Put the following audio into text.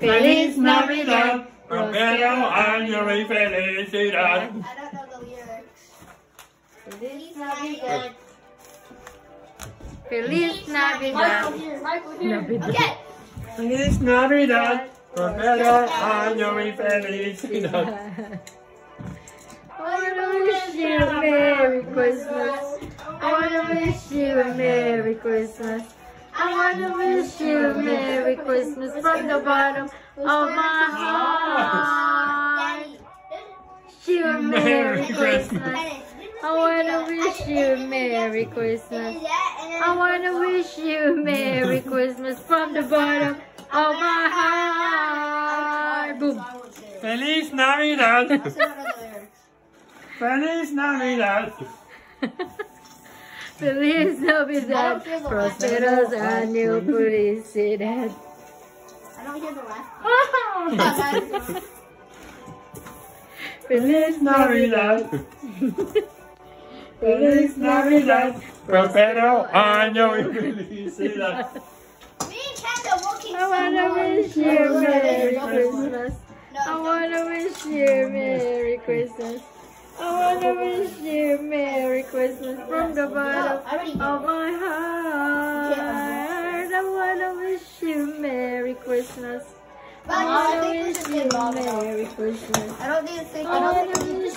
Feliz Navidad, prospero año y felicidad. I don't know the lyrics. Feliz Navidad. Feliz Navidad. here. Michael here. Okay. Feliz Navidad, prospero año y felicidad. I wish you a Merry Christmas. I wish you a Merry Christmas. I wanna wish you a Merry Christmas from the bottom of my heart. You a Merry Christmas. I wanna wish you a Merry Christmas. I wanna wish you a Merry Christmas from the bottom of my heart. Boom. Feliz Navidad, I still don't know the lyrics. Feliz Navidad. Feliz Navidad, prósperos años, felicidad. I don't hear the last part. Feliz Navidad. Feliz Navidad, prospero año y felicidad. Me and Kendall walking I wanna wish you a Merry Christmas. I wanna wish you a Merry Christmas. I wanna wish you a Merry Christmas from the bottom of my heart. I wanna wish you Merry Christmas. I wanna wish you Merry Christmas. I don't need think. I I don't think I need